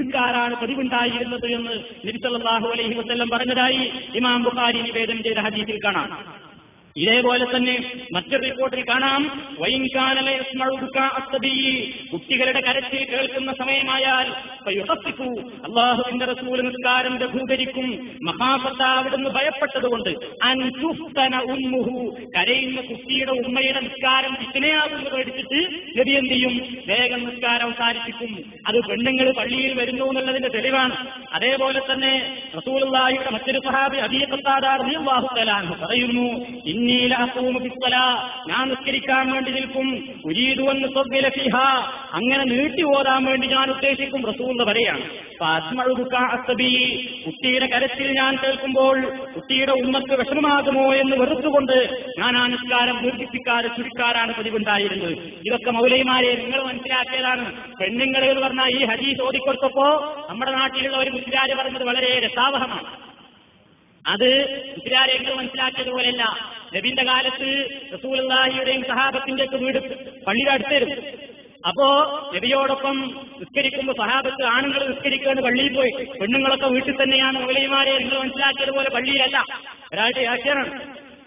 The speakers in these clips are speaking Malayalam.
ാരാണ് പതിവുണ്ടായിരുന്നത് എന്ന് നബിസല്ലാഹു അലൈഹി വസ്ല്ലം പറഞ്ഞതായി ഇമാം ബുഖാരി നിവേദനം ചെയ്ത ഹദീസിൽ കാണാം. ഇതേപോലെ തന്നെ മറ്റൊരു റിപ്പോർട്ടിൽ കാണാം. കുട്ടികളുടെ കരച്ചിൽ കേൾക്കുന്ന സമയമായാൽ അള്ളാഹുവിന്റെ റസൂൽ നിസ്കാരം ലഘൂകരിക്കും. മഹാപത്ത അവിടുന്ന് ഭയപ്പെട്ടതുകൊണ്ട് ഉമ്മുഹു. കരയുന്ന കുട്ടിയുടെ ഉമ്മയുടെ നിസ്കാരം വിഘ്നയാകുന്നത് പേടിച്ചിട്ട് നബി എന്ത് ചെയ്യും? വേഗം നിസ്കാരം അവസാനിപ്പിക്കും. അത് പെണ്ണുങ്ങൾ പള്ളിയിൽ വരുന്നു എന്നുള്ളതിന്റെ തെളിവാണ്. അതേപോലെ തന്നെ റസൂൽ മറ്റൊരു സഹാബി പറയുന്നു ഇന്നീല അസൂമു ഫിസ്സലാ ഞാൻ നിസ്കരിക്കാൻ വേണ്ടി നിൽക്കും. ഉരീദു അൻ ഉസബ്ബില ഫിഹാ. അങ്ങനെ നീട്ടി ഓതാൻ വേണ്ടി ഞാൻ ഉദ്ദേശിക്കും റസൂൽ പറയാണ് ബുകാ അസ്സബി. കുട്ടിയുടെ കരച്ചിൽ ഞാൻ കേൾക്കുമ്പോൾ കുട്ടിയുടെ ഉമ്മക്ക് വിഷമമാകുമോ എന്ന് വെറുത്തുകൊണ്ട് ഞാൻ ആ നിസ്കാരം ദീർഘിപ്പിക്കാതെ ചുരുക്കാറാണ് പതിവുണ്ടായിരുന്നത്. ഇതൊക്കെ മൗലൈമാരെ നിങ്ങൾ മനസ്സിലാക്കിയതാണ്. പെണ്ണുങ്ങൾ എന്ന് പറഞ്ഞാൽ ഈ ഹദീസ് ചോദിക്കൊടുത്തപ്പോ നമ്മുടെ നാട്ടിലുള്ള ഒരു മുസ്ലിയാര് പറഞ്ഞത് വളരെ രസാവഹമാണ്. അത് മുസ്ലിരാരെ നിങ്ങൾ മനസ്സിലാക്കിയതുപോലെയല്ല. നബിന്റെ കാലത്ത് റസൂലുള്ളാഹിയുടെയും സഹാബത്തിന്റെ ഒക്കെ വീട് പള്ളിയുടെ അടുത്തേരും അപ്പോ നബിയോടൊപ്പം നിസ്കരിക്കുമ്പോൾ സഹാബത്ത് ആണുങ്ങൾ നിസ്കരിക്കുകയാണ് പള്ളിയിൽ പോയി. പെണ്ണുങ്ങളൊക്കെ വീട്ടിൽ തന്നെയാണ് മുകളിമാരെ നിങ്ങൾ മനസ്സിലാക്കിയതുപോലെ പള്ളിയിലല്ല. ഒരാളുടെ ആശയമാണ്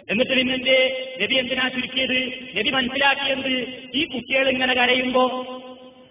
എന്നിട്ട് നിന്നെ നബി എന്തിനാ ചുരുക്കിയത്? നബി മനസ്സിലാക്കിയത് ഈ കുട്ടികൾ ഇങ്ങനെ കരയുമ്പോ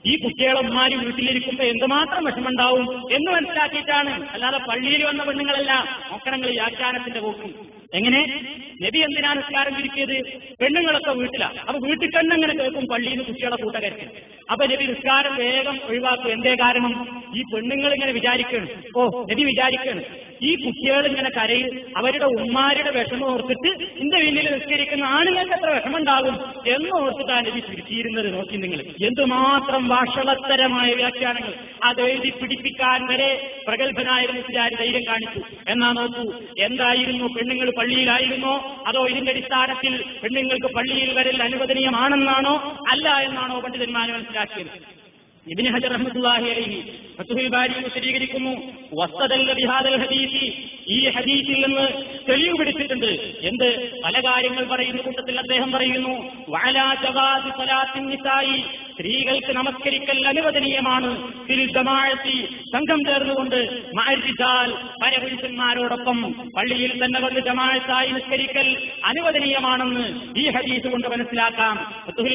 ഈ കുട്ടികളന്മാര് വീട്ടിലിരിക്കുമ്പോ എന്തുമാത്രം വിഷമുണ്ടാവും എന്ന് മനസ്സിലാക്കിയിട്ടാണ്. അല്ലാതെ പള്ളിയിൽ വന്ന പെണ്ണുങ്ങളല്ല നോക്കണങ്ങൾ വ്യാഖ്യാനത്തിന്റെ പോക്കും. എങ്ങനെ? നബി എന്തിനാണ് നിസ്കാരം ചുരുക്കിയത്? പെണ്ണുങ്ങളൊക്കെ വീട്ടിലാണ് അപ്പൊ വീട്ടിൽ തന്നെ അങ്ങനെ കേൾക്കും പള്ളിയിൽ നിന്ന് കുട്ടികളെ കൂട്ടകരിച്ച് അപ്പൊ നബി നിസ്കാരം വേഗം ഒഴിവാക്കും. എന്തേ കാരണം? ഈ പെണ്ണുങ്ങൾ ഇങ്ങനെ വിചാരിക്കണം. ഓ നബി വിചാരിക്കണം. ഈ കുട്ടികൾ ഇങ്ങനെ കരയിൽ അവരുടെ ഉമ്മാരുടെ വിഷമം ഓർത്തിട്ട് ഇന്റെ വീട്ടിൽ നിസ്കരിക്കുന്ന ആണുങ്ങൾക്ക് എത്ര വിഷമുണ്ടാകും എന്ന് ഓർത്തിട്ടാണ് നബി ചുരുക്കിയിരുന്നത് നോക്കി നിങ്ങൾ എന്തുമാത്രം വാഷളത്തരമായ വ്യാഖ്യാനങ്ങൾ. അത് എഴുതി പിടിപ്പിക്കാൻ വരെ പ്രഗത്ഭനായ മുസ്ലിയാർ ധൈര്യം കാണിച്ചു. എന്നാ നോക്കൂ എന്തായിരുന്നു? പെണ്ണുങ്ങൾ പള്ളിയിലായിരുന്നോ? അതോ ഇതിന്റെ അടിസ്ഥാനത്തിൽ പെണ്ണുങ്ങൾക്ക് പള്ളിയിൽ വരൽ അനുവദനീയമാണെന്നാണോ? അല്ല എന്നാണോ പണ്ഡിതന്മാർ മനസ്സിലാക്കിയത്? ഇബിന് ഹജർ റഹ്മത്തുള്ളാഹി അലൈഹി ഫത്തുഹിൽ ബാരി വിശദീകരിക്കുന്നു വസ്തദല്ല ബിഹാദൽ ഹദീസി. ഈ ഹദീസിൽ നിന്ന് തെളിവ് പിടിച്ചിട്ടുണ്ട്. എന്ത്? പല കാര്യങ്ങൾ പറയുന്ന കൂട്ടത്തിൽ അദ്ദേഹം പറയുന്നു വാലാ ജവാദ് സലാത്തിൻ നിസായി. സ്ത്രീകൾക്ക് നമസ്കരിക്കൽ അനുവദനീയമാണ്. തിരുസമാഴത്തി സംഘം ചേർന്നുകൊണ്ട് മാറ്റിച്ചാൽ പരപുരുഷന്മാരോടൊപ്പം പള്ളിയിൽ തന്നെ വന്ന് ജമാഴത്തായി നിസ്കരിക്കൽ അനുവദനീയമാണെന്ന് ഈ ഹദീസ് കൊണ്ട് മനസ്സിലാക്കാം.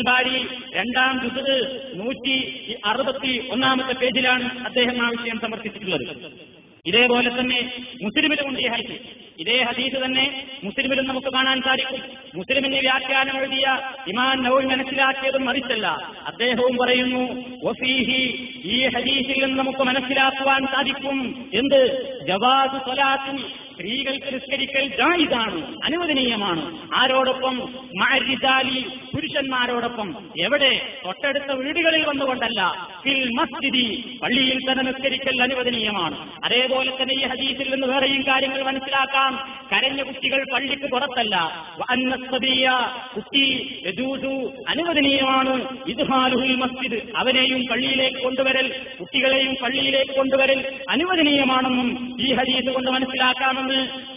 ബാരി രണ്ടാം ജുസ് നൂറ്റി അറുപത്തി ഒന്നാമത്തെ പേജിലാണ് അദ്ദേഹം ആ വിഷയം സമർപ്പിച്ചിട്ടുള്ളത്. ഇതേപോലെ തന്നെ മുസ്ലിമിലുമുണ്ട് ഈ ഹദീസ്. ഇതേ ഹദീസ് തന്നെ മുസ്ലിമിലും നമുക്ക് കാണാൻ സാധിക്കും. മുസ്ലിമിന്റെ വ്യാഖ്യാനം എഴുതിയ ഇമാൻ നൌൽ മനസ്സിലാക്കിയതും മറിച്ചല്ല. അദ്ദേഹവും പറയുന്നു വസീഹി ഈ ഹദീസിൽ നിന്ന് നമുക്ക് മനസ്സിലാക്കുവാൻ സാധിക്കും. എന്ത്? ജവാദ് സ്വലാത്തിൽ സ്ത്രീകൾക്ക് നിസ്കരിക്കൽ ജായിദാണ് അനുവദനീയമാണ്. ആരോടൊപ്പം മാരിജാലി പുരുഷന്മാരോടൊപ്പം എവിടെ? തൊട്ടടുത്ത വീടുകളിൽ വന്നുകൊണ്ടല്ല. ഫിൽ മസ്ജിദി പള്ളിയിൽ തന്നെ നിസ്കരിക്കൽ അനുവദനീയമാണ്. അതേപോലെ തന്നെ ഈ ഹദീസിൽ നിന്ന് വേറെയും കാര്യങ്ങൾ മനസ്സിലാക്കാം. കരഞ്ഞ കുട്ടികൾ പള്ളിക്ക് പുറത്തല്ല. കുട്ടി അനുവദനീയമാണ്. ഇദ്ഹാലുഹുൽ മസ്ജിദ് അവനെയും പള്ളിയിലേക്ക് കൊണ്ടുവരൽ കുട്ടികളെയും പള്ളിയിലേക്ക് കൊണ്ടുവരൽ അനുവദനീയമാണെന്നും ഈ ഹദീസ് കൊണ്ട് മനസ്സിലാക്കാമെന്ന്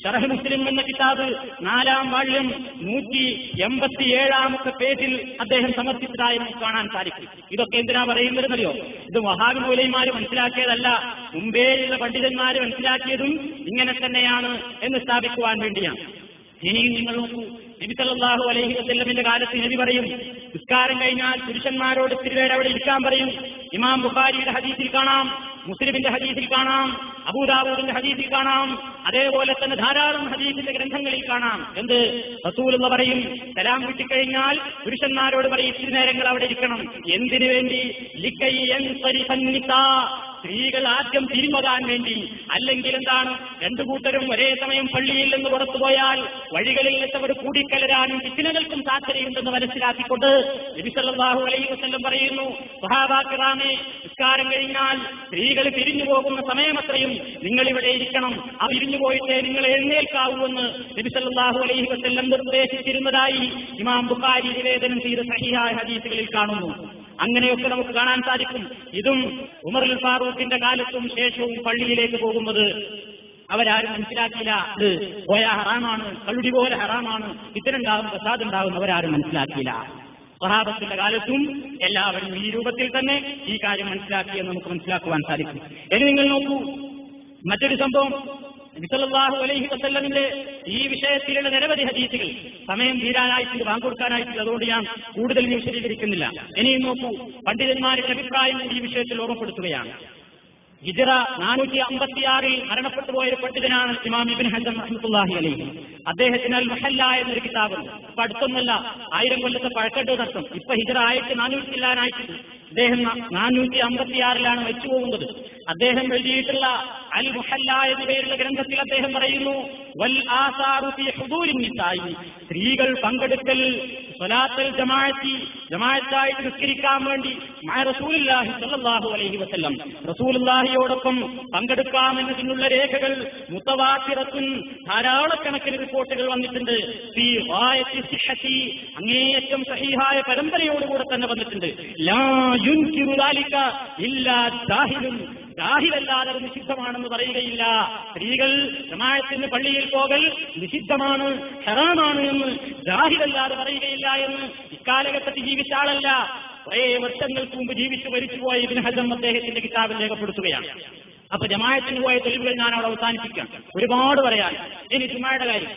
ഷറഹ് മുസ്ലിം എന്ന കിതാബ് നാലാം വാള്യം നൂറ്റി എൺപത്തി ഏഴാമത്തെ പേജിൽ അദ്ദേഹം സമർപ്പിച്ചതായി നമുക്ക് കാണാൻ സാധിക്കും. ഇതൊക്കെ എന്തിനാ പറയുന്നതെന്നറിയോ? ഇത് വഹാബി മൂലയന്മാര് മനസ്സിലാക്കിയതല്ല മുമ്പേയുള്ള പണ്ഡിതന്മാര് മനസ്സിലാക്കിയതും ഇങ്ങനെ തന്നെയാണ് എന്ന് സ്ഥാപിക്കുവാൻ വേണ്ടിയാണ്. ഇനിയും നിങ്ങൾ നോക്കൂ നബി സല്ലല്ലാഹു അലൈഹി വസല്ലമിന്റെ കാലത്ത് നബി പറയും നിസ്കാരം കഴിഞ്ഞാൽ പുരുഷന്മാരോട് തിരുവേടെ അവിടെ ഇരിക്കാൻ പറയും. ഇമാം ബുഖാരിയുടെ ഹദീസിൽ കാണാം മുസ്ലിമിന്റെ ഹദീസിൽ കാണാം അബൂദാബൂദിന്റെ ഹദീസിൽ കാണാം അതേപോലെ തന്നെ ധാരാളം ഹദീസിന്റെ ഗ്രന്ഥങ്ങളിൽ കാണാം. എന്ത്? റസൂൽ എന്ന് പറയും സലാം കിട്ടിക്കഴിഞ്ഞാൽ പുരുഷന്മാരോട് പറയും ഇത്തിരി നേരങ്ങൾ അവിടെ ഇരിക്കണം. എന്തിനു വേണ്ടി. സ്ത്രീകൾ ആദ്യം തിരുമതാൻ വേണ്ടി അല്ലെങ്കിൽ എന്താണ് രണ്ടു കൂട്ടരും ഒരേ സമയം പള്ളിയിൽ നിന്ന് പുറത്തുപോയാൽ വഴികളിൽ എത്തവർ കൂടിക്കലരാനും ഫിത്തിനകൾക്കും സാധ്യതയുണ്ടെന്ന് മനസ്സിലാക്കിക്കൊണ്ട് നബി സല്ലല്ലാഹു അലൈഹി വസല്ലം പറയുന്നു സഹാബാക്കിറാമെ നിസ്കാരം കഴിഞ്ഞാൽ സ്ത്രീകൾ പിരിഞ്ഞു പോകുന്ന സമയമത്രയും നിങ്ങൾ ഇവിടെ ഇരിക്കണം. ആ പിരിഞ്ഞു പോയിട്ടേ നിങ്ങൾ എഴുന്നേൽക്കാവൂ എന്ന് നബി സല്ലല്ലാഹു അലൈഹി വസല്ലം നിർദ്ദേശിച്ചിരുന്നതായി ഇമാം ബുഖാരി നിവേദനം ചെയ്ത സഹിഹായ ഹദീസുകളിൽ കാണുന്നു. അങ്ങനെയൊക്കെ നമുക്ക് കാണാൻ സാധിക്കും. ഇതും ഉമറുൽ ഫാറൂഖിന്റെ കാലത്തും ശേഷവും പള്ളിയിലേക്ക് പോകുന്നത് അവരാരും മനസ്സിലാക്കിയില്ല. ഇത് പോയ ഹറാമാണ് കള്ളുടി പോലെ ഹറാമാണ് ഇത്തരണ്ടാകും പ്രസാദ് ഉണ്ടാവും അവരാരും മനസ്സിലാക്കിയില്ല. സഹാബത്തിന്റെ കാലത്തും എല്ലാവരും ഈ രൂപത്തിൽ തന്നെ ഈ കാര്യം മനസ്സിലാക്കിയെന്ന് നമുക്ക് മനസ്സിലാക്കുവാൻ സാധിക്കും. ഇനി നിങ്ങൾ നോക്കൂ മറ്റൊരു സംഭവം. നബിസല്ലാഹു അലൈഹി വസല്ലമിന്റെ ഈ വിഷയത്തിലുള്ള നിരവധി ഹദീസുകൾ സമയം തീരാനായിട്ട് വാങ്ങിക്കൊടുക്കാനായിട്ട് അതുകൊണ്ട് ഞാൻ കൂടുതൽ വിശദീകരിക്കുന്നില്ല. ഇനിയും നോക്കൂ പണ്ഡിതന്മാരുടെ അഭിപ്രായം ഈ വിഷയത്തിൽ ഓർമ്മപ്പെടുത്തുകയാണ്. ഹിജറ നാനൂറ്റി അമ്പത്തിയാറിൽ മരണപ്പെട്ടു പോയ ഒരു പണ്ഡിതനാണ് ഇമാം ഇബിൻ ഹസം റഹ്മത്തുള്ളാഹി അലൈഹി. അദ്ദേഹത്തിന് അൽ മഹല്ല എന്നൊരു കിതാബുണ്ട്. ഇപ്പൊ അടുത്തൊന്നല്ല ആയിരം കൊല്ലത്തെ പഴക്കട്ട് നഷ്ടം ഇപ്പൊ ഹിജറ ആയിട്ട് നാനൂറ്റി ഇല്ലാനായിട്ട് അദ്ദേഹം നാനൂറ്റി അമ്പത്തിയാറിലാണ് വെച്ചു പോകുന്നത് അദ്ദേഹം എഴുതിയിട്ടുള്ള അൽ മുഹല്ല എന്ന പേരുള്ള ഗ്രന്ഥത്തിൽ അദ്ദേഹം പറയുന്നു വൽ സ്ത്രീകൾ പങ്കെടുക്കൽ സ്വലാത്തൽ ജമാഅത്തി ജമാഅത്തായിട്ട് നിസ്കരിക്കാൻ വേണ്ടി റസൂലുള്ളാഹി സ്വല്ലല്ലാഹു അലൈഹി വസല്ലം. റസൂലുള്ളാഹിയോടൊപ്പം പങ്കെടുക്കാമെന്നതിനുള്ള രേഖകൾ മുത്തവാക്കിറക്കും ധാരാളക്കണക്കിന് റിപ്പോർട്ടുകൾ വന്നിട്ടുണ്ട്. അങ്ങേയറ്റം സഹീഹായ പരമ്പരയോടുകൂടെ തന്നെ വന്നിട്ടുണ്ട്. ലാ യുൻകിറു ദാലിക ഇല്ലാ ജാഹിലുൻ ജാഹിലല്ലാതെ അത് നിഷിദ്ധമാണെന്ന് പറയുകയില്ല. സ്ത്രീകൾ ജമായത്തിന് പള്ളിയിൽ പോകൽ നിഷിദ്ധമാണ് ഹറാമാണ് എന്ന് ജാഹിലല്ലാതെ പറയുകയില്ല എന്ന് ഇക്കാലഘട്ടത്തിൽ ജീവിച്ച ആളല്ല. കുറേ വർഷങ്ങൾക്ക് മുമ്പ് ജീവിച്ചു മരിച്ചുപോയ ഇബിൻ ഹജം അദ്ദേഹത്തിന്റെ കിതാബിൽ രേഖപ്പെടുത്തുകയാണ്. അപ്പൊ ജമായത്തിന് പോയ തെളിവുകൾ ഞാൻ അവിടെ അവസാനിപ്പിക്കാം. ഒരുപാട് പറയാൻ. ഇനി ജുമായുടെ കാര്യം.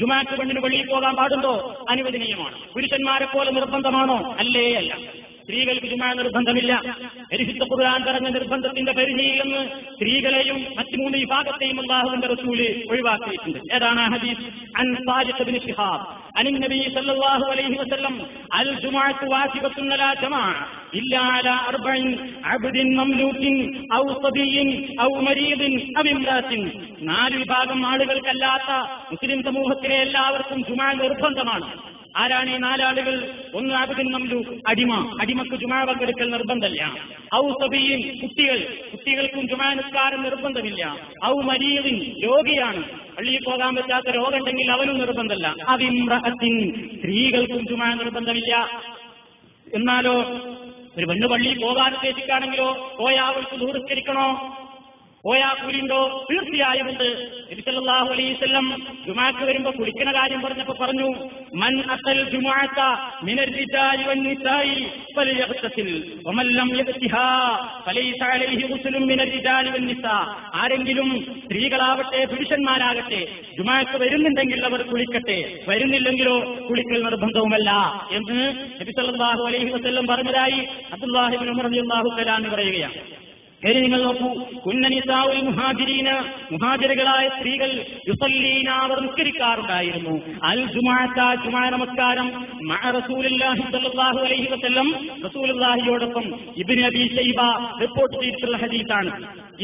ജുമാക്ക് പെണ്ണിന് പള്ളിയിൽ പോകാൻ പാടുണ്ടോ? അനുവദനീയമാണ്. പുരുഷന്മാരെ പോലെ നിർബന്ധമാണോ? അല്ലേ അല്ല. സ്ത്രീകൾക്ക് ജുമാ നിർബന്ധമില്ല. പരിശുദ്ധ ഖുർആൻ പറഞ്ഞ നിർബന്ധത്തിന്റെ പരിധിയിൽ നിന്ന് സ്ത്രീകളെയും മറ്റു മൂന്ന് വിഭാഗത്തെയും അള്ളാഹുവിന്റെ റസൂൽ ഒഴിവാക്കിയിട്ടുണ്ട്. ഏതാണ് ഹദീസ്? അൻ ബിൻ നാല് വിഭാഗം ആളുകൾക്കല്ലാത്ത മുസ്ലിം സമൂഹത്തിലെ എല്ലാവർക്കും ജുമാ നിർബന്ധമാണ്. ആരാണ് ഈ നാലാളുകൾ ഒന്ന് ആബിദിൻ മംലു അടിമ. അടിമക്ക് ജുമാ പങ്കെടുക്കൽ നിർബന്ധമില്ല. ഔ സബിയും കുട്ടികൾ. കുട്ടികൾക്കും ജുമാ നിസ്കാരം നിർബന്ധമില്ല. ഔ മരീദിൻ രോഗിയാണ്. പള്ളിയിൽ പോകാൻ പറ്റാത്ത രോഗമുണ്ടെങ്കിൽ അവനും നിർബന്ധമല്ല. അവിമ്രഹത്തിൻ സ്ത്രീകൾക്കും ജുമാ നിർബന്ധമില്ല. എന്നാലോ ഒരു പെണ്ണ് പള്ളിയിൽ പോകാൻ ഉദ്ദേശിക്കുകയാണെങ്കിലോ പോയ ആവൾക്ക് ദൂരസ്കരിക്കണോ പോയാ കൂലിണ്ടോ? തീർച്ചയായും ഉണ്ട്. നബിസല്ലാഹു അലൈവല്ലം ജുമാക്ക് വരുമ്പോ കുളിക്കുന്ന കാര്യം പറഞ്ഞപ്പോ പറഞ്ഞു മൻ അത്തൽ ജുമാക്ക ആരെങ്കിലും സ്ത്രീകളാവട്ടെ പുരുഷന്മാരാകട്ടെ ജുമാക്ക് വരുന്നുണ്ടെങ്കിൽ അവർ കുളിക്കട്ടെ വരുന്നില്ലെങ്കിലോ കുളിക്കൽ നിർബന്ധവുമല്ല എന്ന് നബി സല്ലല്ലാഹു അലൈഹി വസ്ല്ലം പറഞ്ഞതായി അബ്ദുല്ലാഹിബ്നു ഉമർ തആല എന്ന് പറയുകയാണ്. ഇനി നിങ്ങൾ നോക്കൂ കുന്നനിസാവുൽ മുഹാജിരീന മുഹാജിറുകളായ സ്ത്രീകൾ യുസല്ലീന അവർ നിസ്കരിക്കാറുണ്ടായിരുന്നു. അൽ ജുമാഅത്ത ജുമാ നമസ്കാരം മഅ റസൂലുള്ളാഹി സ്വല്ലല്ലാഹു അലൈഹി വസല്ലം റസൂലുള്ളാഹിയോടൊപ്പം ഇബ്നു അബീ ശൈബ റിപ്പോർട്ട് ചെയ്തിട്ടുള്ള ഹദീസാണ്.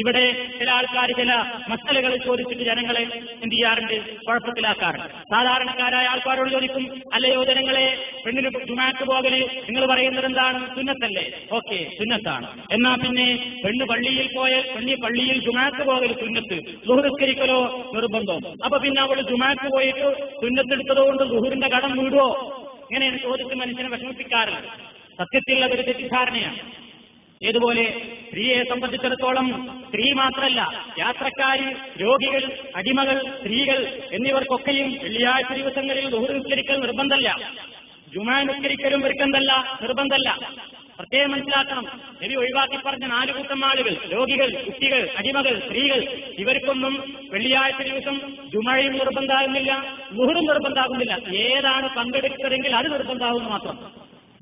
ഇവിടെ ചില ആൾക്കാർ ചില മസലകൾ ചോദിച്ചിട്ട് ജനങ്ങളെ എന്ത് ചെയ്യാറുണ്ട്? കുഴപ്പത്തിലാക്കാറുണ്ട്. സാധാരണക്കാരായ ആൾക്കാരോട് ചോദിക്കും അല്ലയോ ജനങ്ങളെ പെണ്ണിന് ജുമാക്ക് പോകൽ നിങ്ങൾ പറയുന്നത് എന്താണ്? സുന്നത്തല്ലേ. ഓക്കെ സുന്നത്താണ്. എന്നാ പിന്നെ പെണ്ണ് പള്ളിയിൽ പോയ പെണ്ണി പള്ളിയിൽ ജുമാക്ക് പോകൽ സുന്നത്ത് സുഹൃസ്കരിക്കലോ നിർബന്ധം. അപ്പൊ പിന്നെ അവൾ ജുമാക്ക് പോയിട്ട് സുന്നത്തെടുത്തതുകൊണ്ട് സുഹൃന്റെ കടം വീടുവോ? ഇങ്ങനെയാണ് ചോദിച്ച് മനുഷ്യനെ വിഷമിപ്പിക്കാറില്ല. സത്യത്തിൽ അതൊരു തെറ്റിദ്ധാരണയാണ്. ഏതുപോലെ സ്ത്രീയെ സംബന്ധിച്ചിടത്തോളം സ്ത്രീ മാത്രല്ല യാത്രക്കാർ രോഗികൾ അടിമകൾ സ്ത്രീകൾ എന്നിവർക്കൊക്കെയും വെള്ളിയാഴ്ച ദിവസങ്ങളിൽ ദൂരനിസ്കരിക്കൽ നിർബന്ധമല്ല. ജുമാ നിസ്കരിക്കലും നിർബന്ധമല്ല നിർബന്ധമല്ല. പ്രത്യേകം മനസ്സിലാക്കണം നബി ഒഴിവാക്കി പറഞ്ഞ നാല് കൂട്ടം ആളുകൾ രോഗികൾ കുട്ടികൾ അടിമകൾ സ്ത്രീകൾ ഇവർക്കൊന്നും വെള്ളിയാഴ്ച ദിവസം ജുമഴയും നിർബന്ധമാകുന്നില്ല മുഹറും നിർബന്ധമാകുന്നില്ല. ഏതാണ് പങ്കെടുത്തതെങ്കിൽ അത് നിർബന്ധമാകുന്നു മാത്രം.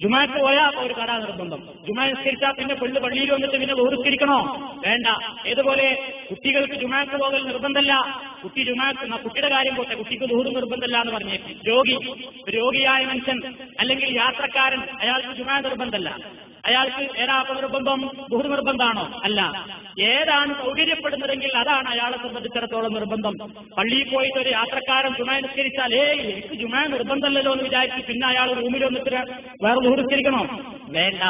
ജുമാക്ക് പോയാൽ ഒരു കട നിർബന്ധം. ജുമാ നിസ്കരിച്ചാൽ പിന്നെ പുല്ല് പള്ളിയിൽ വന്നിട്ട് പിന്നെ ബഹുസ്കരിക്കണോ? വേണ്ട. ഏതുപോലെ കുട്ടികൾക്ക് ജുമാക്ക് പോകൽ നിർബന്ധമല്ല കുട്ടി ജുമാക്ക് കുട്ടിയുടെ കാര്യം പോട്ടെ. കുട്ടിക്ക് ദൂരം നിർബന്ധമല്ല എന്ന് പറഞ്ഞു രോഗി രോഗിയായ മനുഷ്യൻ അല്ലെങ്കിൽ യാത്രക്കാരൻ അയാൾക്ക് ജുമാ നിർബന്ധമല്ല അയാൾക്ക് ഏതാ നിർബന്ധം? ബഹു നിർബന്ധമാണോ? അല്ല. ഏതാണ് സൗകര്യപ്പെടുന്നതെങ്കിൽ അതാണ് അയാളെ സംബന്ധിച്ചിടത്തോളം നിർബന്ധം. പള്ളിയിൽ പോയിട്ട് ഒരു യാത്രക്കാരൻ ജുമാ നിസ്കരിച്ചാൽ ഏയ് എനിക്ക് ജുമാ നിർബന്ധമല്ലല്ലോ എന്ന് വിചാരിച്ച് പിന്നെ അയാൾ റൂമിൽ വന്നിട്ട് വേറെ ദൂരസ്കരിക്കണോ വേണ്ട.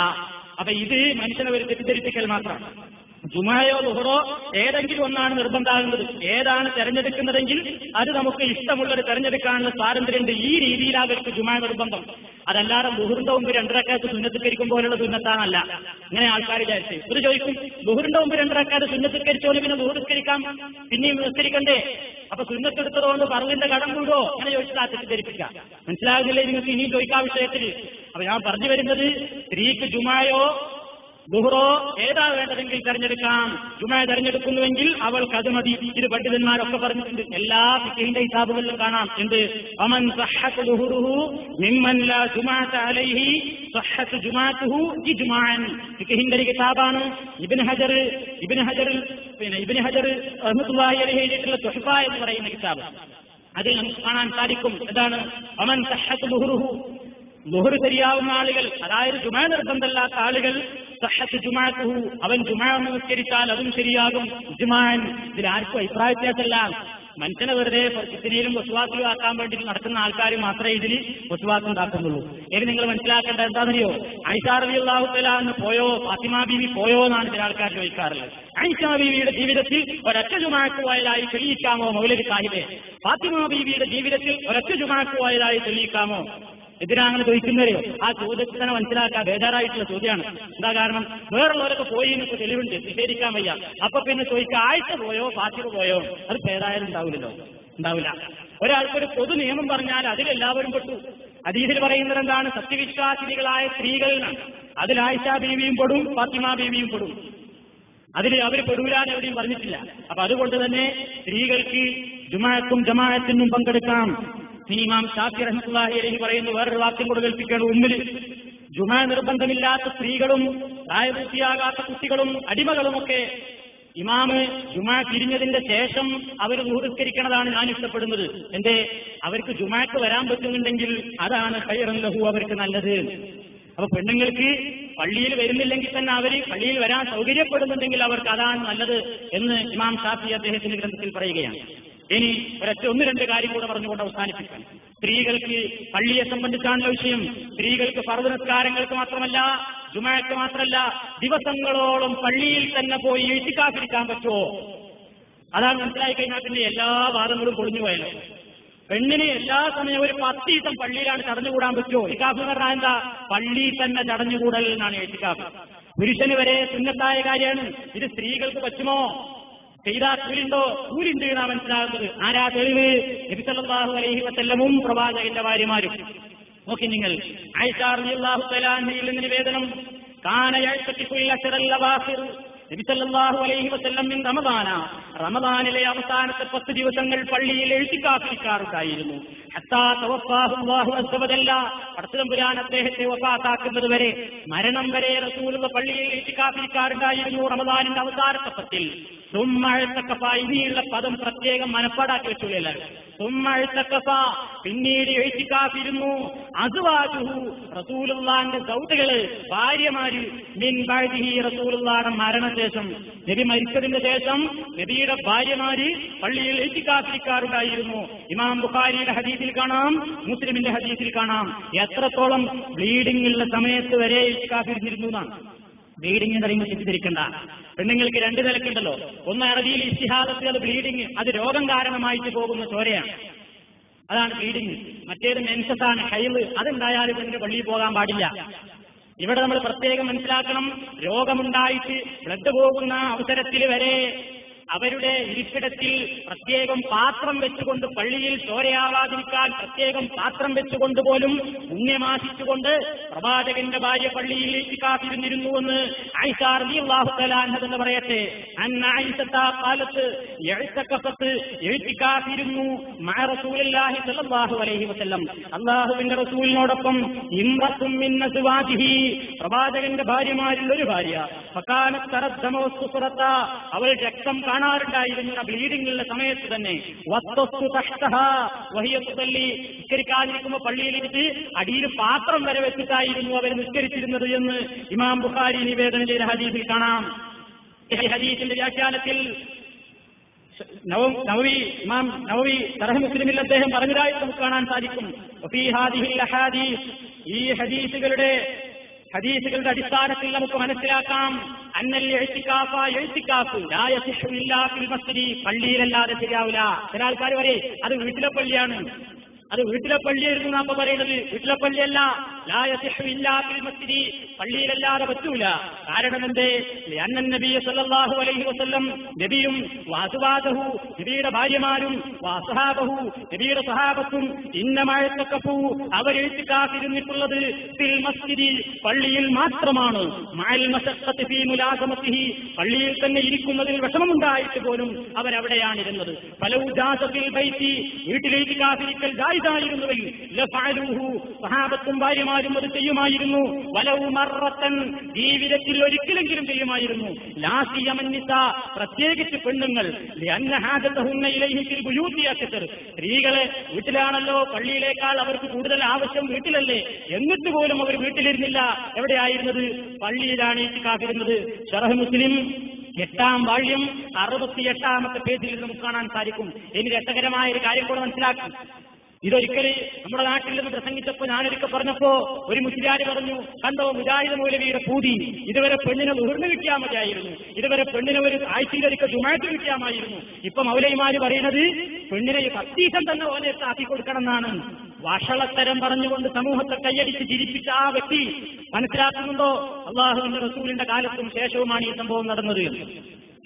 അപ്പൊ ഇത് മനുഷ്യനെ ഒരു തെറ്റിദ്ധരിപ്പിക്കൽ മാത്രമാണ് ജുമായോ ലുഹറോ ഏതെങ്കിലും ഒന്നാണ് നിർബന്ധമാകുന്നത് ഏതാണ് തെരഞ്ഞെടുക്കുന്നതെങ്കിൽ അത് നമുക്ക് ഇഷ്ടമുള്ളത് തെരഞ്ഞെടുക്കാനുള്ള സ്വാതന്ത്ര്യമുണ്ട്. ഈ രീതിയിലാകരുത് ജുമാ നിർബന്ധം. അതല്ലാതെ ലുഹറിന്റെ മുമ്പ് രണ്ടരക്കാലത്ത് സുന്നത്തിക്കരിക്കും പോലുള്ള സുന്നത്താണല്ല. ഇങ്ങനെ ആൾക്കാർ വിചാരിച്ചു. ഇത് ചോദിക്കും ലുഹറിന്റെ മുമ്പ് രണ്ടരക്കാലത്ത് സുന്നത്തിക്കരിച്ചോലും പിന്നെ ലുഹറിസ്കരിക്കാം പിന്നെയും നിസ്കരിക്കണ്ടേ അപ്പൊ സുന്നത്തെടുത്തതുകൊണ്ട് പറഞ്ഞിന്റെ കടം കൂടോ? അങ്ങനെ ചോദിച്ചാൽ തെറ്റിദ്ധരിപ്പിക്കാം മനസ്സിലാകുന്നില്ലേ നിങ്ങൾക്ക് ഇനിയും ചോദിക്കാം വിഷയത്തിൽ? അപ്പൊ ഞാൻ പറഞ്ഞു വരുന്നത് സ്ത്രീക്ക് ജുമായോ ദുഹറോ ഏതാ വേണ്ടതെങ്കിൽ തെരഞ്ഞെടുക്കാം. ജുമ തെരഞ്ഞെടുക്കുന്നുവെങ്കിൽ അവൾക്ക് അത് മതി. ഇത് പണ്ഡിതന്മാരൊക്കെ പറഞ്ഞിട്ടുണ്ട്. എല്ലാ ഫിഖിന്റെ ഹിസാബുകളിലും കാണാം. എന്ത്? അമൻ സഹത്ത് ദുഹുറുഹു മിമ്മൻ ലാ ജുമാഅത അലൈഹി സഹത്ത് ജുമാഅത്തുഹു ഇജ്മാഅൻ ഫിഖിന്റെ ഒരു കിതാബാണ് ഇബ്നു ഹജർ ഇബ്നു ഹജർ പിന്നെ ഇബ്നു ഹജർ റഹ്മത്തുള്ളാഹി അലൈഹി എഴുതിയിട്ടുള്ള തുഹ്ഫ എന്ന് പറയുന്ന കിതാബ്. അതിൽ നമുക്ക് കാണാൻ സാധിക്കും. എന്താണ്? അമൻ സഹത്ത് ബുഹുറുഹു മുഹർ ശരിയാവുന്ന ആളുകൾ അതായത് ജുമാ നിർബന്ധമല്ലാത്ത ആളുകൾ സഹത്ത് ജുമാക്കു അവൻ ജുമാ നമസ്കരിച്ചാൽ അതും ശരിയാകും. ജുമാൻ ഇതിൽ ആർക്കും അഭിപ്രായ വ്യത്യാസമല്ല മനുഷ്യനെ വെറുതെ ചിത്തിനിയിലും വസുവാസിലും ആക്കാൻ വേണ്ടി നടക്കുന്ന ആൾക്കാർ മാത്രമേ ഇതിൽ വസുവാസം ഉണ്ടാക്കുന്നുള്ളൂ ഇനി നിങ്ങൾ മനസ്സിലാക്കേണ്ട എന്താണെന്നറിയോ? ഐഷാറിയാഹുത്തലാന്ന് പോയോ? ഫാത്തിമ ബീവി പോയോ എന്നാണ് ചില ആൾക്കാർ ചോദിക്കാറുള്ളത്. ഐഷാ ബീവിയുടെ ജീവിതത്തിൽ ഒരൊറ്റ ജുമാക്കുവായതായി തെളിയിക്കാമോ മൗലവി സാഹിബെ? ഫാത്തിമ ബീവിയുടെ ജീവിതത്തിൽ ഒരൊറ്റ ജുമാക്കുവായതായി തെളിയിക്കാമോ? എന്തിനാ അങ്ങനെ ചോദിക്കുന്നവരെ? ആ ചോദ്യത്തിൽ തന്നെ മനസ്സിലാക്കാൻ ബേജാറായിട്ടുള്ള ചോദ്യമാണ്. എന്താ കാരണം? വേറുള്ളവരൊക്കെ പോയി എന്നൊക്കെ തെളിവുണ്ട് നിഷേധിക്കാൻ വയ്യ. അപ്പൊ പിന്നെ ചോദിക്കുക ആഴ്ച പോയോ ഫാത്തിമ പോയോ? അത് പേരായാലും ഉണ്ടാവില്ലല്ലോ. ഉണ്ടാവില്ല. ഒരാൾക്കൊരു പൊതു നിയമം പറഞ്ഞാൽ അതിലെല്ലാവരും പെട്ടു. അതീതിൽ പറയുന്നത് എന്താണ്? സത്യവിശ്വാസികളായ സ്ത്രീകൾ അതിൽ ആയിഷ ബീവിയും പെടും ഫാത്തിമ ബീവിയും പെടും. അതിൽ അവർ പെടൂരാൻ എവിടെയും പറഞ്ഞിട്ടില്ല. അപ്പൊ അതുകൊണ്ട് തന്നെ സ്ത്രീകൾക്ക് ജുമാക്കും ജമാഅത്തിനും പങ്കെടുക്കാം. ഇമാം ഷാഫി റഹ്മത്തുള്ളാഹി അലൈഹി പറയുന്നു വേറൊരു വാക്യം കൂടെ കേൾപ്പിക്കുകയാണ്. ഉമ്മിൽ ജുമാ നിർബന്ധമില്ലാത്ത സ്ത്രീകളും പ്രായപൂർത്തിയാകാത്ത കുട്ടികളും അടിമകളുമൊക്കെ ഇമാമ് ജുമാ തിരിഞ്ഞതിന്റെ ശേഷം അവർ മുഹുസ്കരിക്കണതാണ് ഞാൻ ഇഷ്ടപ്പെടുന്നത്. എന്റെ അവർക്ക് ജുമാക്ക് വരാൻ പറ്റുന്നുണ്ടെങ്കിൽ അതാണ് കയ്യറൻ ലഹു അവർക്ക് നല്ലത്. അപ്പൊ പെണ്ണുങ്ങൾക്ക് പള്ളിയിൽ വരുന്നില്ലെങ്കിൽ തന്നെ അവർ പള്ളിയിൽ വരാൻ സൗകര്യപ്പെടുന്നുണ്ടെങ്കിൽ അവർക്ക് അതാണ് നല്ലത് എന്ന് ഇമാം ഷാഫി അദ്ദേഹത്തിന്റെ ഗ്രന്ഥത്തിൽ പറയുകയാണ്. ഇനി ഒരൊറ്റ ഒന്ന് രണ്ട് കാര്യം കൂടെ പറഞ്ഞുകൊണ്ട് അവസാനിപ്പിക്കാം. സ്ത്രീകൾക്ക് പള്ളിയെ സംബന്ധിച്ചാണല്ലോ വിഷയം. സ്ത്രീകൾക്ക് പർവനസ്കാരങ്ങൾക്ക് മാത്രമല്ല ജുമാക്ക് മാത്രമല്ല ദിവസങ്ങളോളം പള്ളിയിൽ തന്നെ പോയി എഴുത്തിക്കാത്തിരിക്കാൻ പറ്റുമോ? അതാണ് മനസ്സിലായി കഴിഞ്ഞാൽ പിന്നെ എല്ലാ വാദങ്ങളും പൊളിഞ്ഞു പോയല്ലോ പെണ്ണിന് എല്ലാ സമയവും ഒരു പത്ത് ദിവസം പള്ളിയിലാണ് ചടഞ്ഞുകൂടാൻ പറ്റുമോ? ഇക്കാഫ് എന്ന് പറഞ്ഞാൽ എന്താ? പള്ളിയിൽ തന്നെ ചടഞ്ഞുകൂടൽ എന്നാണ് എഴുത്തിക്കാഫ് പുരുഷന് വരെ സുന്നത്തായ കാര്യമാണ്. ഇത് സ്ത്രീകൾക്ക് പറ്റുമോ? ചെയ്താൽ കൂലിണ്ടോ കൂലിണ്ട് എന്നാ മനസ്സിലാകുന്നത്. ആരാ തെളിവ്? നബിസല്ലാഹു അലൈഹി വസല്ലമും പ്രവാചകന്റെ ഭാര്യമാരും. നോക്കി നിങ്ങൾ. നിവേദനം. അലൈഹി റമദാന. റമദാനിലെ അവസാനത്തെ പത്ത് ദിവസങ്ങൾ പള്ളിയിൽ എഴുത്തിക്കാത്തിരിക്കാറുണ്ടായിരുന്നു. പുരാൻ അദ്ദേഹത്തെ ഒപ്പാത്താക്കുന്നത് വരെ മരണം വരെ റസൂലുള്ള പള്ളിയിൽ എഴുത്തിക്കാത്തിരിക്കാറുണ്ടായിരുന്നു റമദാനിന്റെ അവസാനത്തെ പത്തിൽ. സുമ്മഴത്തക്കഫ ഇനിയുള്ള പദം പ്രത്യേകം മനപ്പാടാക്കി വെച്ചുള്ള സുമ്മഴത്തക്കഫ പിന്നീട് എഴുത്തിക്കാത്തിരുന്നു അസുവാജുഹു. റസൂലുള്ളാന്റെ സൗദകൾ. ഭാര്യമാര് മിൻ റസൂലുള്ളാന്റെ മരണശേഷം നബി മരിച്ചതിന്റെ ശേഷം നബിയുടെ ഭാര്യമാര് പള്ളിയിൽ എഴുത്തിക്കാത്തിരിക്കാറുണ്ടായിരുന്നു ഇമാം ബുഖാരിയുടെ ഹദീസിൽ കാണാം മുസ്ലിമിന്റെ ഹദീസിൽ കാണാം. എത്രത്തോളം ബ്ലീഡിംഗ് ഉള്ള സമയത്ത് വരെ എഴുത്തിക്കാത്തിരുന്നിരുന്നു എന്നാണ്. ബ്ലീഡിംഗ് എന്ന് പറയുമ്പോൾ തെറ്റിദ്ധരിക്കണ്ട. പെണ്ണുങ്ങൾക്ക് രണ്ട് നിലക്കുണ്ടല്ലോ ഒന്ന് അറബിയിൽ ഇസ്തിഹാദത്തിൽ അത് ബ്ലീഡിംഗ് അത് രോഗം കാരണമായിട്ട് പോകുന്ന ചോരയാണ്. അതാണ് ബ്ലീഡിംഗ് മറ്റേത് മെൻസസ് ആണ് ഹൈവ് അതുണ്ടായാലും പെണ്ണിന് പള്ളിയിൽ പോകാൻ പാടില്ല. ഇവിടെ നമ്മൾ പ്രത്യേകം മനസ്സിലാക്കണം. രോഗമുണ്ടായിട്ട് ബ്ലഡ് പോകുന്ന അവസരത്തിൽ വരെ അവരുടെ ഇരിപ്പിടത്തിൽ പ്രത്യേകം പാത്രം വെച്ചുകൊണ്ട് പള്ളിയിൽ ചോരയാവാതിരിക്കാൻ പ്രത്യേകം പാത്രം വെച്ചുകൊണ്ട് പോലും പുണ്യമാശിച്ചുകൊണ്ട് പ്രവാചകന്റെ ഭാര്യ പള്ളിയിൽ കാത്തിരുന്നിരുന്നുവെന്ന് എന്ന് പറയട്ടെ. കാലത്ത് എഴുത്തക്കപ്പത്ത് എഴുത്തിക്കാത്തിരുന്നു അലൈഹി അള്ളാഹുവിന്റെ റസൂലിനോടൊപ്പം ഇമ്പത്തും പ്രവാചകന്റെ ഭാര്യമാരിൽ ഒരു ഭാര്യ. അവൾ രക്തം കാണാറുണ്ടായിരുന്നു ബ്ലീഡിംഗ് ഉള്ള സമയത്ത് തന്നെ വസ്തു തഷ്ടഹ വഹിയത്തുതല്ലി നിസ്കരിക്കാതിരിക്കുമ്പോൾ പള്ളിയിലിരുത്തി അടിയിൽ പാത്രം വരെ വെച്ചിട്ടായിരുന്നു അവർ നിസ്കരിച്ചിരുന്നത് എന്ന് ഇമാം ബുഖാരി നിവേദനം ചെയ്ത ഹദീസിൽ കാണാം. ഹദീസിന്റെ വ്യാഖ്യാനത്തിൽ നവവി ഇമാം നവവി മുസ്ലിമിൽ അദ്ദേഹം പറഞ്ഞതായി നമുക്ക് കാണാൻ സാധിക്കും. ഈ ഹദീസുകളുടെ ഹദീസുകളുടെ അടിസ്ഥാനത്തിൽ നമുക്ക് മനസ്സിലാക്കാം. പള്ളിയിലല്ലാതെ ശരിയാവില്ല ചില ആൾക്കാർ വരെ അത് വീട്ടിലെ പള്ളിയാണ്. അത് വീട്ടിലെ പള്ളിയായിരുന്നു നമ്മ പറയുന്നത്. വീട്ടിലെ പള്ളിയല്ല. പള്ളിയിലല്ലാതെ പറ്റൂല. കാരണം എന്തേ? അന്നൻ നബിയെ സല്ലല്ലാഹു അലൈഹി വസ്ല്ലം നബിയും വാസുവാദഹു നബിയുടെ ഭാര്യമാരും വാസഹാബഹു നബിയുടെ സഹാബത്തും ഇന്നമഴത്തക്കപ്പൂ അവരെഴുത്തിക്കാത്തിരുന്നിട്ടുള്ളത് ഫിൽ മസ്ജിദി. പള്ളിയിൽ മാത്രമാണ്. ഫീ മുലാസമത്തിഹി. പള്ളിയിൽ തന്നെ ഇരിക്കുന്നതിൽ വിഷമമുണ്ടായിട്ട് പോലും അവരവിടെയാണിരുന്നത്. പല ഉദാസത്തിൽ ബൈത്തി. വീട്ടിലേക്ക് കാത്തിരിക്കൽ ജായിതായിരുന്നുവെങ്കിൽ ലഫഅലൂഹു സഹാബത്തും ഭാര്യമാരും അത് ചെയ്യുമായിരുന്നു. വലൗ മറത്തൻ ജീവിതത്തിൽ ഒരിക്കലെങ്കിലും ചെയ്യുമായിരുന്നു. ലാസിയമന്നിസ പ്രത്യേകിച്ച് പെണ്ണുങ്ങൾ സ്ത്രീകളെ വീട്ടിലാണല്ലോ പള്ളിയിലേക്കാൾ അവർക്ക് കൂടുതൽ ആവശ്യം വീട്ടിലല്ലേ? എന്നിട്ട് പോലും അവർ വീട്ടിലിരുന്നില്ല. എവിടെയായിരുന്നത്? പള്ളിയിലാണ് കാത്തിരുന്നത് ഷറഹ് മുസ്ലിം എട്ടാം വാള്യം അറുപത്തിയെട്ടാമത്തെ പേജിൽ നമുക്ക് കാണാൻ സാധിക്കും. എനിക്ക് രസകരമായ ഒരു കാര്യം കൂടെ മനസ്സിലാക്കും. ഇതൊരിക്കൽ നമ്മുടെ നാട്ടിൽ നിന്ന് പ്രസംഗിച്ചപ്പോ ഞാനൊരിക്കൽ പറഞ്ഞപ്പോ ഒരു മുസ്ലിയാര് പറഞ്ഞു കണ്ടോ മുജാഹിദ് മൗലവിയുടെ പൂതി. ഇതുവരെ പെണ്ണിനെ ഉയർന്നു കിട്ടിയാൽ മതിയായിരുന്നു. ഇതുവരെ പെണ്ണിനെ ഒരു ആഴ്ചയിലൊരിക്കൽ ജുമാറ്റ് കിട്ടിയാമായിരുന്നു ഇപ്പൊ മൗലൈമാര് പറയുന്നത് പെണ്ണിനെ കത്തീശം തന്നെ ഓനെ ആക്കി കൊടുക്കണം എന്നാണ് വഷളത്തരം പറഞ്ഞുകൊണ്ട് സമൂഹത്തെ കൈയടിച്ച് ചിരിപ്പിച്ച ആ വ്യക്തി മനസ്സിലാക്കുന്നുണ്ടോ? അള്ളാഹുവിന്റെ റസൂലിന്റെ കാലത്തും ശേഷവുമാണ് ഈ സംഭവം നടന്നത്.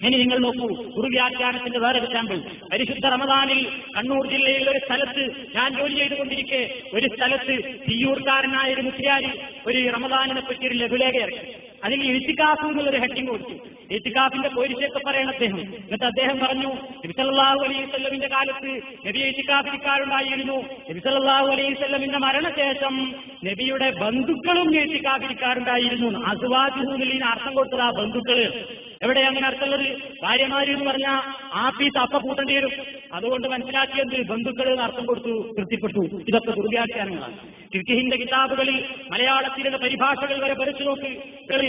ഇനി നിങ്ങൾ നോക്കൂ ഗുരുവ്യാഖ്യാനത്തിന്റെ വേറെ എക്സാമ്പിൾ പരിശുദ്ധ റമദാനിൽ കണ്ണൂർ ജില്ലയിൽ ഒരു സ്ഥലത്ത് ഞാൻ ജോലി ചെയ്തുകൊണ്ടിരിക്കെ ഒരു സ്ഥലത്ത് തിയ്യൂർക്കാരനായ ഒരു മുസ്ലിയാരി ഒരു റമദാനിനെ പറ്റി ഒരു ലഘുലേഖ ഇറക്കി. അതിൽ ഇഴ്ത്തിക്കാഫ് എന്നുള്ളൊരു ഹെഡിങ് കൊടുത്തു. ഇഴ്ത്തിക്കാഫിന്റെ പോരിശയൊക്കെ പറയണം അദ്ദേഹം. എന്നിട്ട് അദ്ദേഹം പറഞ്ഞു നബിസല്ലാഹു അലൈഹി സ്വല്ലമിന്റെ കാലത്ത് നബി എഴുത്തിക്കാഫിക്കാരുണ്ടായിരുന്നു നബിസല്ലാഹു അലൈഹി സ്വല്ലമിന്റെ മരണശേഷം നബിയുടെ ബന്ധുക്കളും എഴുത്തിക്കാഫിക്കാരുണ്ടായിരുന്നു അസുവാജുഹുലിന് അർത്ഥം കൊടുത്തത് ആ ബന്ധുക്കൾ. എവിടെ അങ്ങനെ അർത്ഥമുള്ളത്? ഭാര്യമാര് എന്ന് പറഞ്ഞാൽ ആ പീസ് അപ്പ കൂട്ടേണ്ടി വരും. അതുകൊണ്ട് മനസ്സിലാക്കിയത് ബന്ധുക്കൾ അർത്ഥം കൊടുത്തു തൃപ്തിപ്പെട്ടു. ഇതൊക്കെ ദുർവ്യാഖ്യാനങ്ങളാണ്. ഫിഖിഹിന്റെ കിതാബുകളിൽ മലയാളത്തിലുള്ള പരിഭാഷകൾ വരെ പരിച്ചു നോക്ക്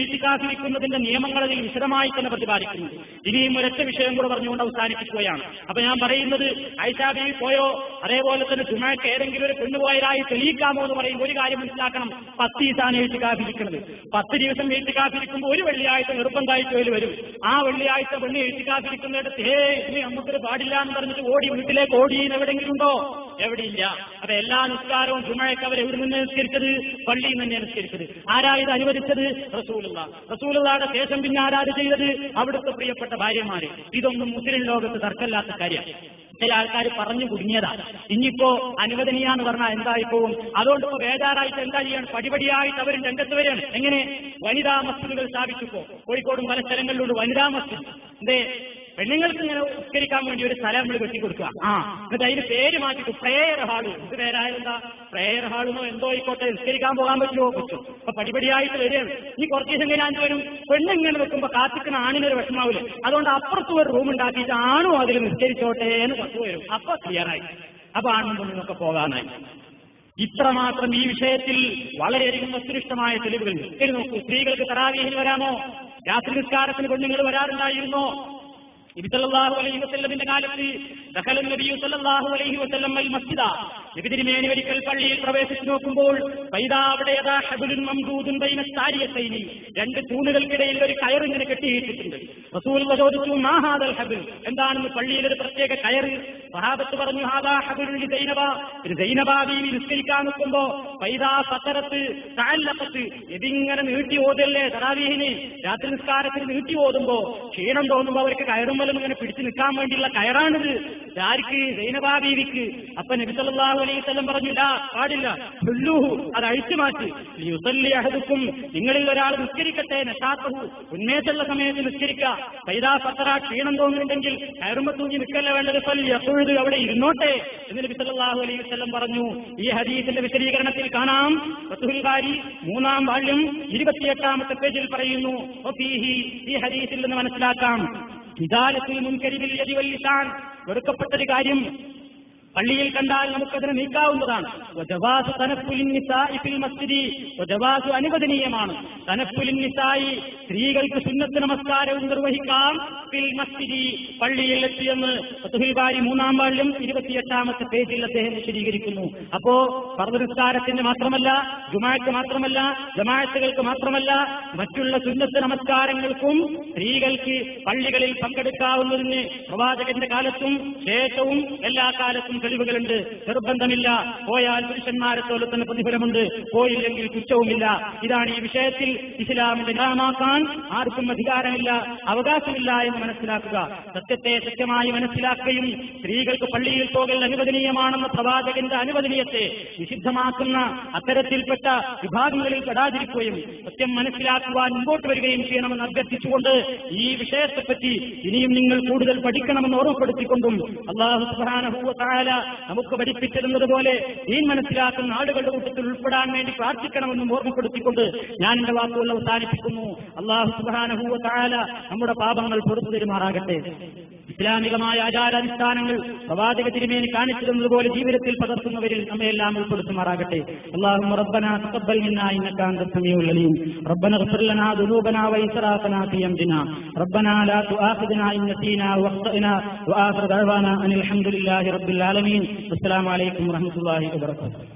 ഇത്തിക്കാത്തിരിക്കുന്നതിന്റെ നിയമങ്ങൾ അതിൽ വിശദമായി തന്നെ പ്രതിപാദിക്കുന്നു. ഇനിയും ഒരൊറ്റ വിഷയം കൂടെ പറഞ്ഞുകൊണ്ട് അവസാനിപ്പിക്കുകയാണ്. അപ്പൊ ഞാൻ പറയുന്നത് ഐഷാബി പോയോ? അതേപോലെ തന്നെ ചുമക്ക് ഏതെങ്കിലും ഒരു പെണ്ണുപോയതായി തെളിയിക്കാമോ എന്ന് പറയും ഒരു കാര്യം മനസ്സിലാക്കണം. പത്ത് ദിവസമാണ് എഴുത്തുകാത്തിരിക്കുന്നത് പത്ത് ദിവസം എഴുത്തുകാത്തിരിക്കുമ്പോൾ ഒരു വെള്ളിയാഴ്ച നിർബന്ധമായിട്ട് ജോലി വരും. ആ വെള്ളിയാഴ്ച പെണ്ണ് എഴുത്തുകാത്തിരിക്കുന്നിടത്ത് ഹേ ഇനി നമുക്കൊരു പാടില്ല എന്ന് പറഞ്ഞിട്ട് ഓടി വീട്ടിലേക്ക് ഓടി എവിടെയെങ്കിലും ഉണ്ടോ? എവിടെയില്ല. അപ്പൊ എല്ലാ നിസ്കാരവും ചുമഴക്ക് അവർ എവിടെ നിന്ന് നിസ്കരിച്ചത് പള്ളിയിൽ നിന്ന് നിസ്കരിച്ചത്. ആരാ ഇത് അനുവദിച്ചത്? റസൂലുള്ള. റസൂലുള്ളയുടെ ശേഷം പിന്നെ ആരാത് ചെയ്തത്? അവിടുത്തെ പ്രിയപ്പെട്ട ഭാര്യമാര്. ഇതൊന്നും മുസ്ലിം ലോകത്ത് തർക്കമില്ലാത്ത കാര്യം ചില ആൾക്കാർ പറഞ്ഞു കുടുങ്ങിയതാ. ഇനിയിപ്പോ അനുവദനീയാന്ന് പറഞ്ഞാൽ എന്തായി പോകും അതുകൊണ്ട് ഇപ്പോ ബേജാറായിട്ട് എന്താ ചെയ്യണം? പടിപടിയായിട്ട് അവർ രംഗത്ത് വരികയാണ്. എങ്ങനെ? വനിതാ മസ്ജിദുകൾ സ്ഥാപിച്ചപ്പോ. കോഴിക്കോടും പല സ്ഥലങ്ങളിലുണ്ട് വനിതാ മസ്ജിദ്. എന്തേ? പെണ്ണുങ്ങൾക്ക് ഇങ്ങനെ ഉസ്കരിക്കാൻ വേണ്ടി ഒരു സ്ഥലം നമ്മൾ കെട്ടിക്കൊടുക്കുക. ആ. എന്നിട്ട് അതിന് പേര് മാറ്റിട്ട് പ്രേയർ ഹാൾ. ഇത് പേരായാലെന്താ പ്രേയർ ഹാളെന്നോ എന്തോ ആയിക്കോട്ടെ ഉസ്കരിക്കാൻ പോകാൻ പറ്റുമോ? പറ്റും. അപ്പൊ പടിപടിയായിട്ട് വരികയാണ്. ഈ കുറച്ച് ദിവസം കഴിഞ്ഞാൽ വരും? പെണ്ണിങ്ങനെ വെക്കുമ്പോ കാത്തിക്കുന്ന ആണിനൊരു വിഷമാവില്ല. അതുകൊണ്ട് അപ്പുറത്ത് ഒരു റൂം ഉണ്ടാക്കിയിട്ട് ആണോ അതിൽ നിസ്കരിച്ചോട്ടെ എന്ന് പത്ത് വരും അപ്പൊ ക്ലിയറായി അപ്പൊ ആണും പെണ്ണിനൊക്കെ പോകാനായി. ഇത്രമാത്രം ഈ വിഷയത്തിൽ വളരെയധികം വസ്തുനിഷ്ഠമായ തെളിവുകൾ നോക്കൂ. സ്ത്രീകൾക്ക് തറാവീഹിൽ വരാമോ? രാത്രി നിസ്കാരത്തിന് പെണ്ണുങ്ങൾ വരാറുണ്ടായിരുന്നോ? നബി സല്ലല്ലാഹു അലൈഹി കാലത്ത് നബിയു അലൈഹി മസ്ജിദ. നബി ഒരിക്കൽ പള്ളിയിൽ പ്രവേശിച്ചു നോക്കുമ്പോൾ അവിടെ മംദൂദുൻ ബൈന രണ്ട് തൂണുകൾക്കിടയിൽ ഒരു കയർ ഇങ്ങനെ കെട്ടിയിട്ടിട്ടുണ്ട്. ചോദിച്ചു മാ ഹാദൽ ഹബിൽ? എന്താണെന്ന് പള്ളിയിൽ ഒരു പ്രത്യേക കയർ സഹാബത്ത് പറഞ്ഞു സൈനബ. നിസ്കരിക്കാൻ നിൽക്കുമ്പോ ഫൈദാ സത്തറത്ത് താലപ്പത്ത് ഇതിങ്ങനെ നീട്ടി ഓതല്ലേ തറാവീഹിന്? രാത്രി നിസ്കാരത്തിന് നീട്ടി ഓതുമ്പോ ക്ഷീണം തോന്നുമ്പോ അവർക്ക് കയറും വല്ലതും ഇങ്ങനെ പിടിച്ചു നിൽക്കാൻ വേണ്ടിയുള്ള കയറാണിത്. ആർക്ക്? സൈനബാ ബീവിക്ക് അപ്പൊ നബി സല്ലല്ലാഹു അലൈഹി വസല്ലം പറഞ്ഞില്ല പാടില്ല. ഹുല്ലുഹു അത് അഴിച്ചു മാറ്റി. യുസല്ലി അഹദുക്കും നിങ്ങളിൽ ഒരാൾ നിസ്കരിക്കട്ടെ നശാത്തഹു. ഉന്മേഷമുള്ള സമയത്ത് നിസ്കരിക്കുക. പൈതാ പത്ര ക്ഷീണം തോന്നുന്നുണ്ടെങ്കിൽ കയറുമ്പോ തൂങ്ങി നിൽക്കല്ല വേണ്ടത്? അപ്പോഴത് അവിടെ ഇരുന്നോട്ടെ. എന്ന് നബി സല്ലല്ലാഹു അലൈഹി വസല്ലം പറഞ്ഞു. ഈ ഹദീസിന്റെ വിശദീകരണത്തിൽ കാണാം. ഫത്തുഹുൽകാരി മൂന്നാം വാള്യം ഇരുപത്തിയെട്ടാമത്തെ പേജിൽ പറയുന്നു ഈ ഹദീസിൽ നിന്ന് മനസ്സിലാക്കാം. ഹിദാലത്തിൽ മുൻകരിവിൽ യതിവല്ലിസാൻ വെറുക്കപ്പെട്ടൊരു കാര്യം പള്ളിയിൽ കണ്ടാൽ നമുക്കതിനെ നീക്കാവുന്നതാണ്. വജവാസു തനപ്പുലിന്നിസായി ഫിൽ മസ്ജിദി. വജവാസു അനുവദനീയമാണ്. തനപ്പുലിന്നിസായി സ്ത്രീകൾക്ക് സുന്നത്ത് നമസ്കാരവും നിർവഹിക്കാം ഫിൽ മസ്ജിദി. പള്ളിയിൽ എത്തിയെന്ന് ബാരി മൂന്നാം വാളിലും ഇരുപത്തിയെട്ടാമത്തെ പേജിൽ അദ്ദേഹം വിശദീകരിക്കുന്നു. അപ്പോ പർവനിസ്കാരത്തിന് മാത്രമല്ല ജുമാക്ക് മാത്രമല്ല ജമാഅത്തുകൾക്ക് മാത്രമല്ല മറ്റുള്ള സുന്നത്ത് നമസ്കാരങ്ങൾക്കും സ്ത്രീകൾക്ക് പള്ളികളിൽ പങ്കെടുക്കാവുന്നതിന് പ്രവാചകന്റെ കാലത്തും ശേഷവും എല്ലാ കാലത്തും തെളിവുകളുണ്ട്. നിർബന്ധമില്ല. പോയാൽ പുരുഷന്മാരെ പോലെ തന്നെ പ്രതിഫലമുണ്ട്. പോയില്ലെങ്കിൽ കുറ്റവുമില്ല ഇതാണ് ഈ വിഷയത്തിൽ ഇസ്ലാമിന്റെ നിയമമാക്കാൻ ആർക്കും അധികാരമില്ല അവകാശമില്ല എന്ന് മനസ്സിലാക്കുക. സത്യത്തെ സത്യമായി മനസ്സിലാക്കുകയും സ്ത്രീകൾക്ക് പള്ളിയിൽ പോകൽ അനുവദനീയമാണെന്ന പ്രവാചകന്റെ അനുവദനീയത്തെ നിഷിദ്ധമാക്കുന്ന അത്തരത്തിൽപ്പെട്ട വിഭാഗങ്ങളിൽ പെടാതിരിക്കുകയും സത്യം മനസ്സിലാക്കുവാൻ മുമ്പോട്ട് വരികയും ചെയ്യണമെന്ന് അഭ്യർത്ഥിച്ചുകൊണ്ട് ഈ വിഷയത്തെപ്പറ്റി ഇനിയും നിങ്ങൾ കൂടുതൽ പഠിക്കണമെന്ന് ഓർമ്മപ്പെടുത്തിക്കൊണ്ടും അള്ളാഹു നമുക്ക് പഠിപ്പിച്ചിരുന്നത് പോലെ മനസ്സിലാക്കുന്ന ആളുകളുടെ കൂട്ടത്തിൽ ഉൾപ്പെടാൻ വേണ്ടി പ്രാർത്ഥിക്കണമെന്നും ഓർമ്മപ്പെടുത്തിക്കൊണ്ട് ഞാൻ എന്റെ വാക്കുകൾ അവസാനിപ്പിക്കുന്നു. അള്ളാഹു സുബ്ഹാനഹു താല നമ്മുടെ പാപങ്ങൾ പുറത്തു തരുമാറാകട്ടെ. ഇസ്ലാമികമായ ആചാരാനുഷ്ഠാനങ്ങൾ പ്രവാചക തിരുമേനി കാണിച്ചിരുന്നതുപോലെ ജീവിതത്തിൽ പകർത്തുന്നവരിൽ നമ്മയെല്ലാം ഉൾപ്പെടുത്തുമാറാകട്ടെ اللهم ربنا تقبل منا انك انت السميع العليم ربنا اغفر لنا ذنوبنا واسرافنا في امرنا ربنا لا تؤاخذنا ان نسينا واخطانا واخر دعوانا ان الحمد لله رب العالمين والسلام عليكم ورحمه الله وبركاته